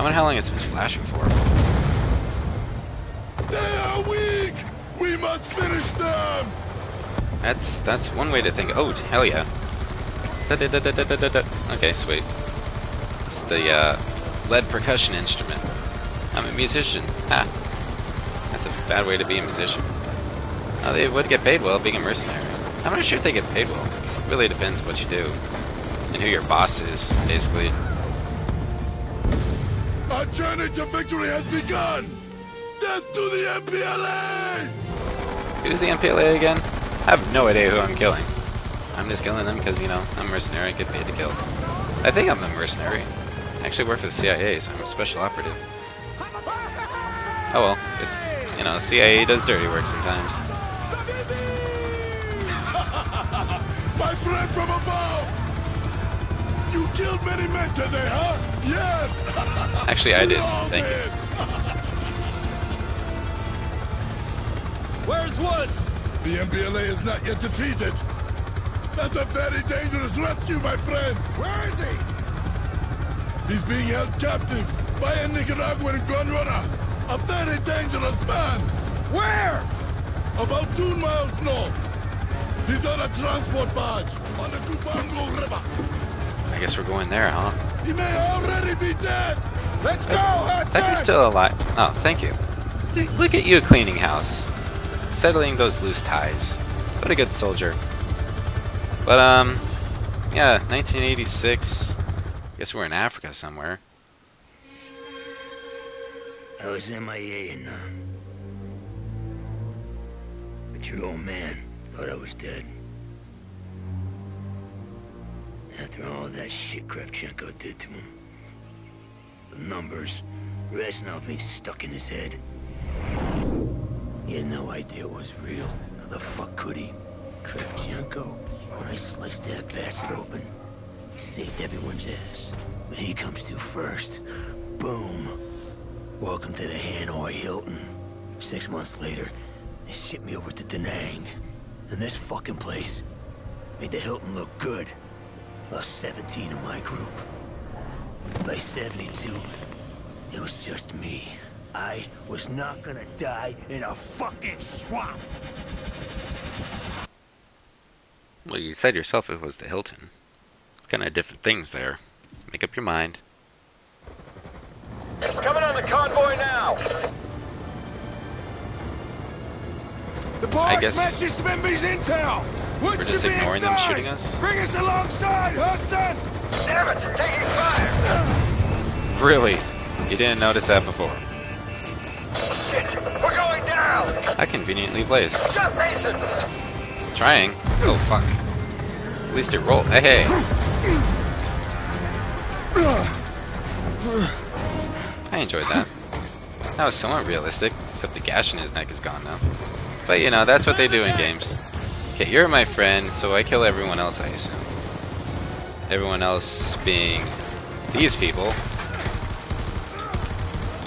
I wonder how long it's been flashing for. They are weak! We must finish them! That's that's one way to think. Oh, hell yeah. Da -da -da. Okay, sweet. It's the uh, lead percussion instrument. I'm a musician. Ha. That's a bad way to be a musician. Oh, they would get paid well being a mercenary. I'm not sure if they get paid well. It really depends what you do and who your boss is, basically. Our journey to victory has begun! Death to the MPLA! Who's the MPLA again? I have no idea who I'm killing. I'm just killing them because, you know, I'm a mercenary, I get paid to kill. I think I'm a mercenary. I actually work for the CIA, so I'm a special operative. Oh well, it's, you know, the CIA does dirty work sometimes. My friend from above! You killed many men today, huh? Yes! Actually, I did. Thank you. Where's Woods? The MPLA is not yet defeated. That's a very dangerous rescue, my friend. Where is he? He's being held captive by a Nicaraguan gun runner. A very dangerous man. Where? About two miles north. He's on a transport barge on the Cubango River. I guess we're going there, huh? He may already be dead. Let's go, That dude's Hudson! still alive. Oh, thank you. Look- Look at you cleaning house. Settling those loose ties. What a good soldier. But, um, yeah, 1986. Guess we're in Africa somewhere. I was MIA and, uh, but your old man thought I was dead. After all that shit Kravchenko did to him. The numbers, Reznov ain't stuck in his head. He had no idea it was real. How the fuck could he? Kravchenko, when I sliced that bastard open, he saved everyone's ass. But he comes to first. Boom. Welcome to the Hanoi Hilton. Six months later, they shipped me over to Da Nang. And this fucking place made the Hilton look good. Lost 17 of my group. By 72, it was just me. I was not gonna die in a fucking swamp! Well, you said yourself it was the Hilton. It's kind of different things there. Make up your mind. Coming on the convoy now! The barge guess matches Savimbi's intel! Would we're you just be ignoring them inside? shooting us? Bring us alongside, Hudson! Damn it, taking fire! Really? You didn't notice that before. Shit, we're going down! How conveniently placed. Just Mason! Trying. Oh, fuck. At least it rolled. Hey, hey. I enjoyed that. That was somewhat realistic, except the gash in his neck is gone now. But you know, that's what they do in games. Okay, you're my friend, so I kill everyone else, I assume. Everyone else being these people.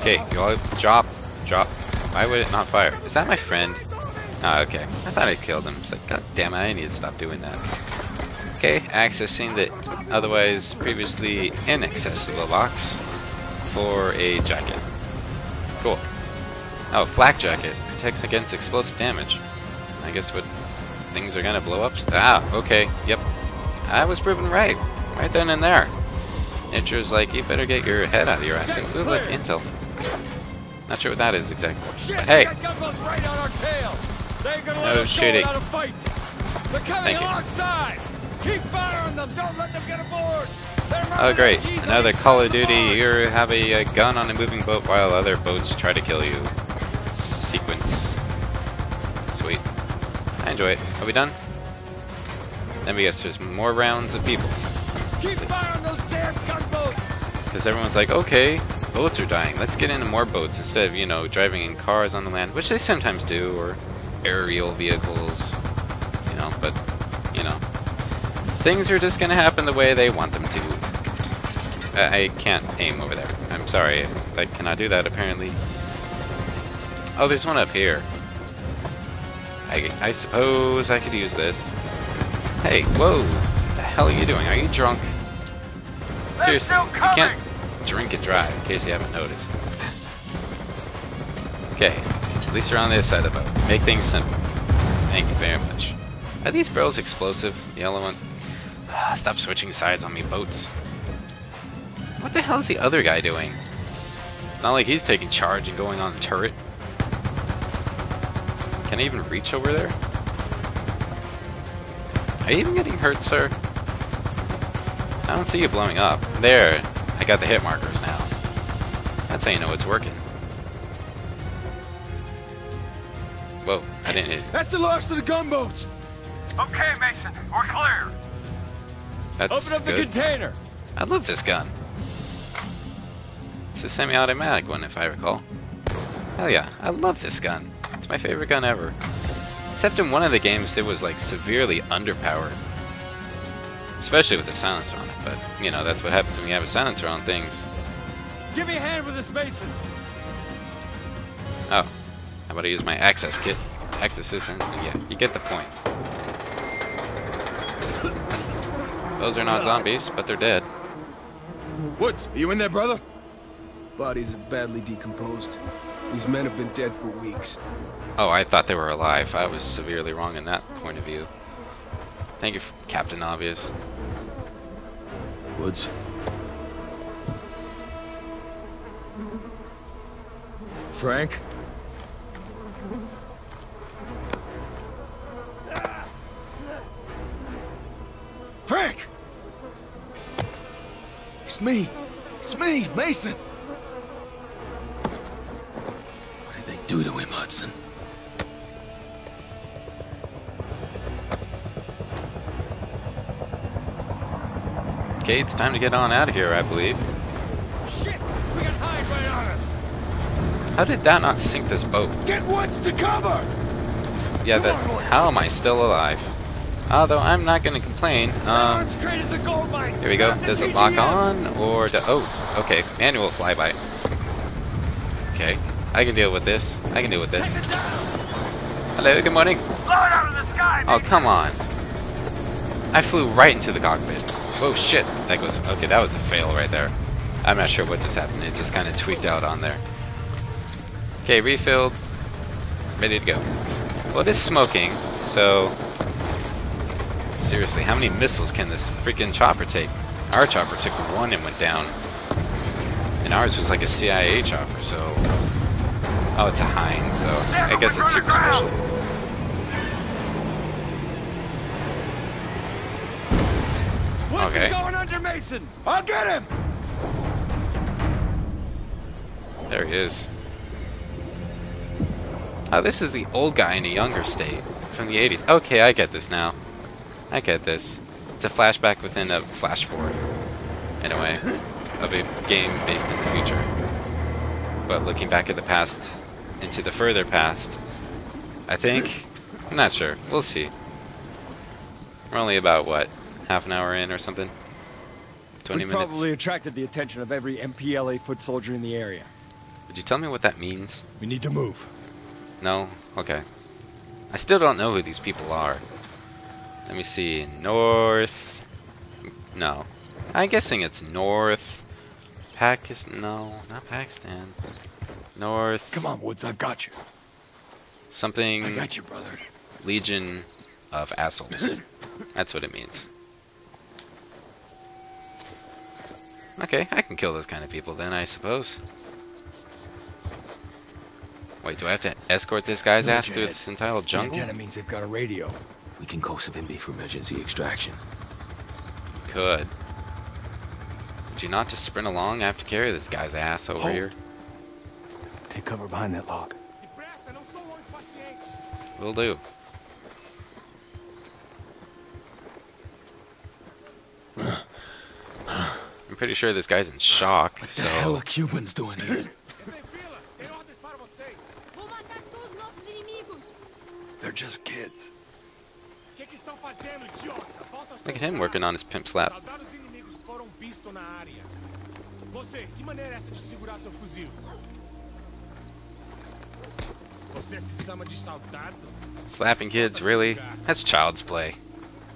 Okay, you all drop, drop. Why would it not fire? Is that my friend? Ah, okay. I thought I killed him. It's like, god damn it, I need to stop doing that. Okay, accessing the otherwise previously inaccessible box for a jacket. Cool. Oh, flak jacket. Protects against explosive damage. I guess what things are gonna blow up. Ah, okay. Yep. I was proven right. Right then and there. Nature's like, you better get your head out of your ass. Ooh, look, intel. Not sure what that is exactly. Shit, hey, they got gunboats right on our tail! They're gonna No let shooting. go without fight! They're coming Thank you. Keep firing them! Don't let them get aboard! Oh great, another Call of Duty, you have a, uh gun on a moving boat while other boats try to kill you. Enjoy it. Are we done? Then we guess there's more rounds of people. Keep firing those damn gunboats! Because everyone's like, okay, boats are dying. Let's get into more boats instead of, you know, driving in cars on the land, which they sometimes do, or aerial vehicles, you know, but, you know. Things are just gonna happen the way they want them to. I, I can't aim over there. I'm sorry. I cannot do that, apparently. Oh, there's one up here. I, I suppose I could use this. Hey, whoa! What the hell are you doing? Are you drunk? Seriously, you can't drink it dry, in case you haven't noticed. Okay, at least you're on the other side of the boat. Make things simple. Thank you very much. Are these barrels explosive? The yellow one? Ah, stop switching sides on me, boats. What the hell is the other guy doing? Not like he's taking charge and going on the turret. Can I even reach over there? Are you even getting hurt, sir? I don't see you blowing up. There, I got the hit markers now. That's how you know it's working. Whoa, I didn't hit. That's the last of the gunboats. Okay, Mason, we're clear. That's Open up the container. I love this gun. It's a semi-automatic one, if I recall. Hell yeah, I love this gun. It's my favorite gun ever. Except in one of the games, it was like severely underpowered. Especially with the silencer on it, but you know, that's what happens when you have a silencer on things. Give me a hand with this, Mason. Oh, how about I use my access kit? Access assistant, yeah, you get the point. Those are not zombies, but they're dead. Woods, are you in there, brother? Bodies are badly decomposed. These men have been dead for weeks. Oh, I thought they were alive. I was severely wrong in that point of view. Thank you, Captain Obvious. Woods. Frank? Frank! It's me. It's me, Mason. What did they do to him, Hudson? Okay, it's time to get on out of here, I believe. Shit! We got eyes right on us! How did that not sink this boat? Get Woods to cover! Yeah, that. How am I still alive? Although I'm not going to complain. Um, Arms great as a gold mine! here we go. Grab the Does it lock on or do, oh, okay. Manual flyby. Okay, I can deal with this. I can deal with this. Hello, good morning. Sky, Oh, come on. I flew right into the cockpit. Whoa, shit. That goes. Okay, that was a fail right there. I'm not sure what just happened. It just kind of tweaked out on there. Okay, refilled. Ready to go. Well, it is smoking, so. Seriously, how many missiles can this freaking chopper take? Our chopper took one and went down. And ours was like a CIA chopper, so. Oh, it's a Heinz, so I guess it's super special. Woods Okay. going under Mason! I'll get him! There he is. Oh, this is the old guy in a younger state from the 80s. Okay, I get this now. I get this. It's a flashback within a flash forward, in a way, of a game based in the future. But looking back at the past, into the further past, I think. I'm not sure. We'll see. We're only about, what, half an hour in or something? 20 We've minutes? probably attracted the attention of every MPLA foot soldier in the area. Would you tell me what that means? We need to move. No? Okay. I still don't know who these people are. Let me see. North. No. I'm guessing it's North. Pakistan. No, not Pakistan. North. Come on, Woods, I've got you. Something. I got you, brother. Legion of assholes. That's what it means. Okay, I can kill those kind of people then, I suppose. Wait, do I have to escort this guy's ass through this entire The jungle? antenna means they've got a radio. We can call Savimbi for emergency extraction. Could. Would you not just sprint along? I have to carry this guy's ass over Hold. here. Take cover behind that log. Will do. I'm pretty sure this guy's in shock, What the hell are Cubans doing here? Vou matar todos os nossos inimigos. They're just kids. look at him working on his pimp slap. Slapping kids, really? That's child's play.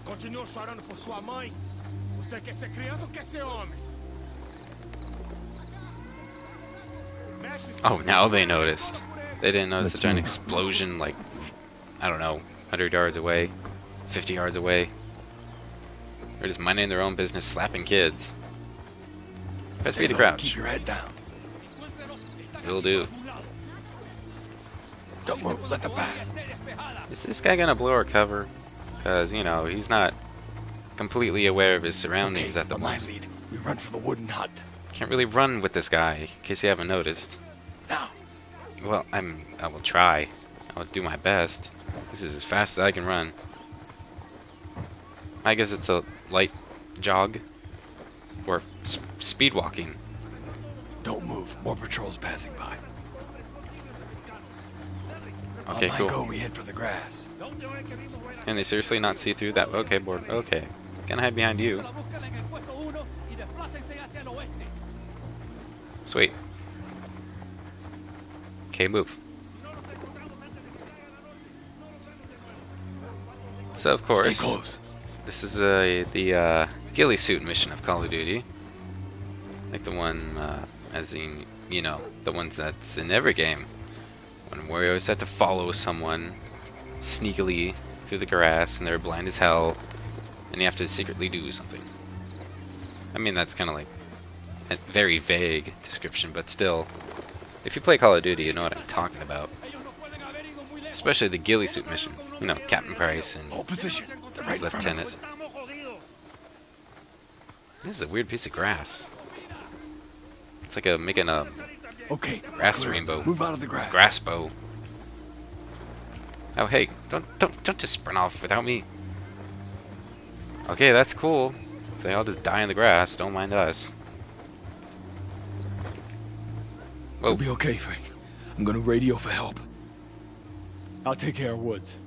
Continua chorando por sua mãe? Você quer ser criança ou quer ser homem? Oh, now they noticed. They didn't notice Let's the giant explosion like, I don't know, 100 yards away, 50 yards away. They're just minding their own business, slapping kids. Press B to Stay low, crouch. Keep your head down. Will do. Don't move. Let the pass. Is this guy gonna blow our cover? Because, you know, he's not completely aware of his surroundings Okay, at the on my moment. lead. We run for the wooden hut. Can't really run with this guy, in case you haven't noticed. Now. Well, I'm. I will try. I will do my best. This is as fast as I can run. I guess it's a light jog or speed walking. Don't move. More patrols passing by. Okay, cool. go, we head for the grass. Can they seriously not see through that? Okay, board. Okay, gonna hide behind you. Sweet. Okay, move. So of course, this is uh, the uh, ghillie suit mission of Call of Duty, like the one, uh, as in you know, the ones that's in every game, when you always have to follow someone sneakily through the grass, and they're blind as hell, and you have to secretly do something. I mean, that's kind of like a very vague description, but still, if you play Call of Duty, you know what I'm talking about. Especially the ghillie suit mission. You know, Captain Price and position. Right in front of Lieutenant. This is a weird piece of grass. It's like a making a Okay. Grass clear. rainbow. Move out of the grass. grass bow. Oh hey, don't don't don't just sprint off without me. Okay, that's cool. They all just die in the grass. Don't mind us. Whoa. We'll be okay, Frank. I'm gonna radio for help. I'll take care of Woods.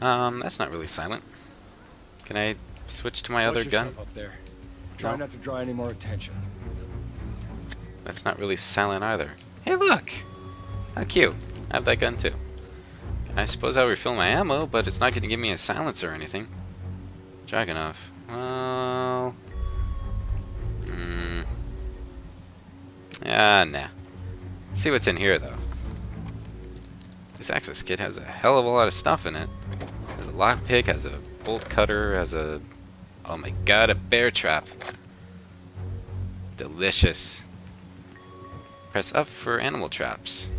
Um, that's not really silent. Can I switch to my Watch other gun? up there. Try No. not to draw any more attention. That's not really silent either. Hey, look! How cute. I have that gun too. I suppose I'll refill my ammo, but it's not going to give me a silencer or anything. Dragunov. Well... Hmm... Ah, nah. Let's see what's in here, though. This access kit has a hell of a lot of stuff in it. Has a lockpick, has a bolt cutter, has a... Oh my god, a bear trap. Delicious. Press up for animal traps.